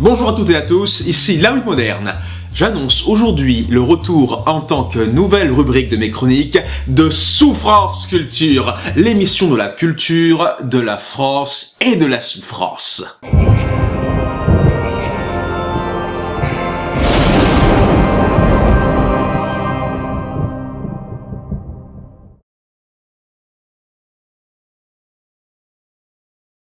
Bonjour à toutes et à tous, ici La Moderne. J'annonce aujourd'hui le retour en tant que nouvelle rubrique de mes chroniques de Souffrance Culture, l'émission de la culture, de la France et de la souffrance.